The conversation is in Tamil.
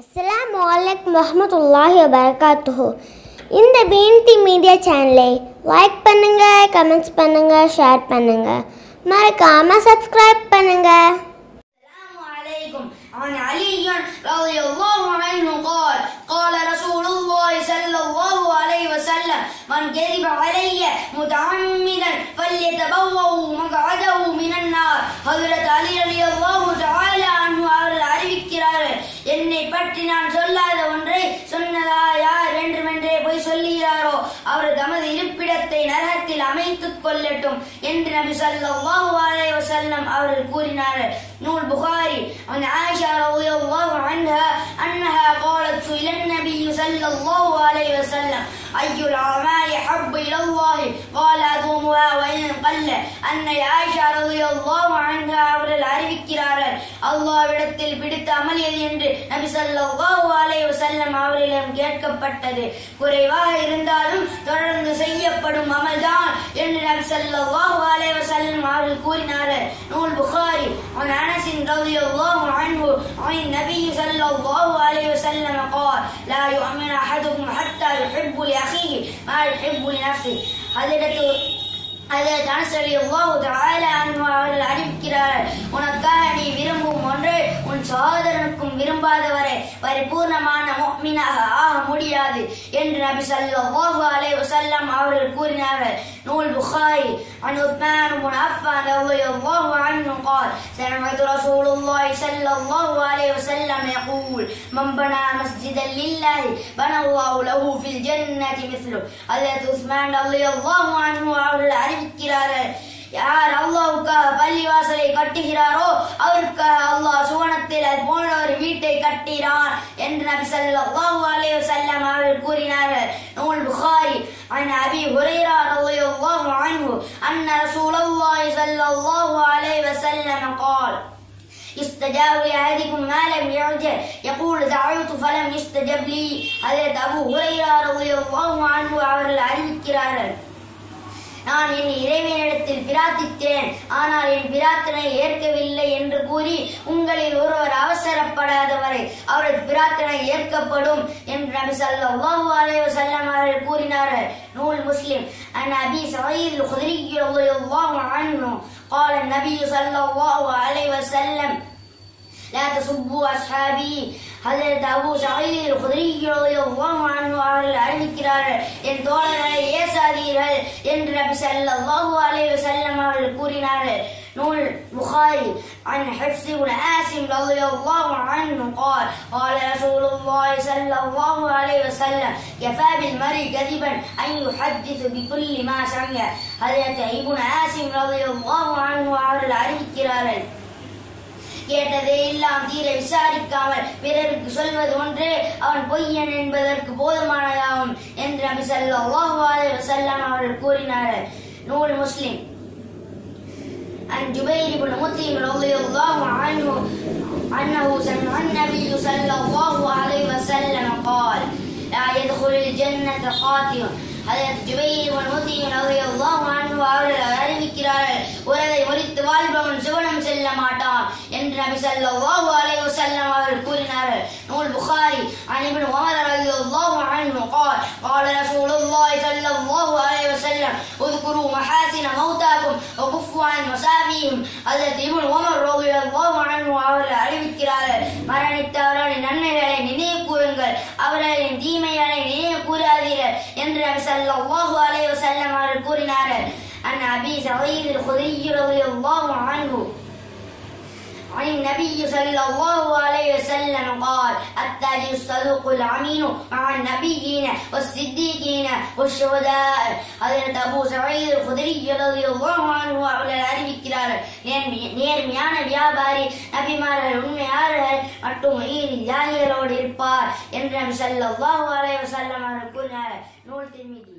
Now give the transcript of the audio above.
அஸ்ஸலாமு அலைக்கும் வரஹ்மத்துல்லாஹி வபரகாத்துஹு இந்த பிஎன்டி மீடியா சேனலை லைக் பண்ணுங்க கமெண்ட்ஸ் பண்ணுங்க ஷேர் பண்ணுங்க மறக்காமல் சப்ஸ்கிரைப் பண்ணுங்க كذب علي متعمدا فليتبوأ مقعده من النار ஹஜரத் அலி ரலியல்லாஹு தஆலா அன்ஹு அவர்கள் அறிவிக்கிறார்கள் என்னை பற்றி நான் சொல்லாத ஒன்றை சொன்னதா யார் வேண்டுமென்றே போய் சொல்லுகிறாரோ அவர் தமது இருப்பிடத்தை நரகத்தில் அமைத்துக் கொள்ளட்டும் என்று நபி ஸல்லல்லாஹு அலைஹி வஸல்லம் அவர்கள் கூறினார்கள் நூல் புகாரி عن عائشة رضي الله عنها أنها قالت سئل النبي صلى الله عليه وسلم أي الأعمال حب إلى الله قال أدومها وإن قل أن عائشة رضي الله عنها அவர்கள் அறிவிக்கிறார்கள் அல்லாஹ்விடத்தில் பிடித்த அமல் எது என்று நபி ஸல்லல்லாஹு அலைஹி வஸல்லம் அவர்களிடம் கேட்கப்பட்டது குறைவாக இருந்தாலும் தொடர்ந்து செய்யப்படும் அமல்தான் என்று நபி ஸல்லல்லாஹு அலைஹி வஸல்லம் அவர்கள் கூறினார்கள் நூல் புகாரி عن انس رضي الله عنه عن النبي صلى الله عليه وسلم قال لا يؤمن احدكم حتى يحب لاخيه ما يحب لنفسه ஹதரத்து அதில் தனசலி அல்லாஹு தஆலா அன்ஹு அவர்கள் அறிவிக்கிறார்கள் உனக்காக நீ விரும்பும் ஒன்று உன் சகோதரனுக்கும் விரும்பாதவரை பரிபூர்ணமான முஃமினாக ஆக முடியாது என்று நபி ஸல்லல்லாஹு அலைஹி வஸல்லம் அவர்கள் கூறினார்கள் நூல் புகாரி عن عثمان بن عفان سمعت رسول الله صلى الله عليه وسلم يقول من بنى مسجدا لله بنى الله له في الجنة مثله حضرت عثمان رضي الله عنه அவர்கள் அறிவிக்கிறார்கள் யார் அல்லாஹ்வுக்காக பள்ளிவாசலை கட்டுகிறாரோ அவருக்காக அல்லாஹ் சுவனத்தில் அது போன்ற ஒரு வீட்டை கட்டினான் என்று நபி ஸல்லல்லாஹு அலைஹி வஸல்லம் அவர்கள் கூறினார்கள் நூல் புகாரி عن ابي هريره رضي الله عنه ان رسول الله صلى الله عليه وسلم قال استجاب لأحدكم ما لم يعجل. يقول دعوت فلم يستجب لي. حضرت أبو هريرة رضي الله عنه وعلى العلي كرارا நான் என் இறைவனிடத்தில் பிரார்த்தித்தேன் ஆனால் என் பிரார்த்தனை ஏற்கவில்லை என்று கூறி உங்களில் ஒருவர் அவசரப்படாதவரை அவரது பிரார்த்தனை ஏற்கப்படும் என்று நபி ஸல்லல்லாஹு அலைஹி வஸல்லம் அவர்கள் கூறினார்கள் நூல் முஸ்லிம் அன் அபி சயீத் الخدري رضي الله عنه قال النبي صلى الله عليه وسلم لا تسبوا أصحابي ஹதரத் அபு சயீத் الخدري رضي الله عنه அவர்கள் அறிவிக்கிறார்கள் என் தோழர்களை ஏசாதீர்கள் என்று நபி ஸல்லல்லாஹு அலைஹி வஸல்லம் அவர்கள் கூறினார்கள் நூல் புகாரி عن حفص بن عاصم رضي الله عنه قال قال رسول الله صلى الله عليه وسلم كفى بالمرء كذبا أن يحدث بكل ما سمع ஹதரத் இப்னு ஆசிம் رضي الله عنه அவர்கள் அறிவிக்கிறார்கள் கேட்டதை எல்லாம் தீர விசாரிக்காமல் பிறருக்கு சொல்வது ஒன்று அவன் பொய்யன் என்பதற்கு போதுமானதாகும் என்று நபி ஸல்லல்லாஹு அலைஹி வஸல்லம் அவர்கள் கூறினார்கள் நூல் முஸ்லிம் عن جبير بن مطعم رضي الله عنه أنه سمع النبي صلى الله عليه وسلم قال لا يدخل الجنة قاتل ஹதரத் ஜுபைர் இப்னு முத்தீம் ரலியல்லாஹு அன்ஹு அவர்கள் அறிவிக்கிறார்கள் உறவை ஒலித்து வாழ்பவன் சுவனம் செல்ல மாட்டான் என்று நபி ஸல்லல்லாஹு அலைஹி வஸல்லம் அவர்கள் கூறினார்கள் நூல் புகாரி عن ابن عمر رضي الله عنه قال قال رسول الله صلى الله عليه وسلم اذكروا محاسن موتاكم وكفوا عن مصابيهم ஹதரத் இப்னு உமர் ரலியல்லாஹு அன்ஹு அவர்கள் அறிவிக்கிறார்கள் மரணித்தவர்களின் நன்மைகளை நினைவு கூறுங்கள் அவர்களின் தீமைகளை நினைவு கூறாதீர்கள் النبي صلى الله عليه وسلم على الكور نارا عن أبي سعيد الخدري رضي الله عنه. عن النبي صلى الله عليه وسلم قال التاجر الصدوق الأمين مع النبيين والصديقين والشهداء ஹதரத் அபூ சயீத் الخدري رضي الله عنه அவர்கள் அறிவிக்கிறார்கள் நேர்மை- நேர்மையான வியாபாரி நபிமார்கள் உண்மையாளர்கள் மற்றும் ஈரி ஜாகிகளோடு இருப்பார் என்று நபி ஸல்லல்லாஹு அலைஹி வஸல்லம் அவர்கள் கூறினார்கள் நூல் திருமிதி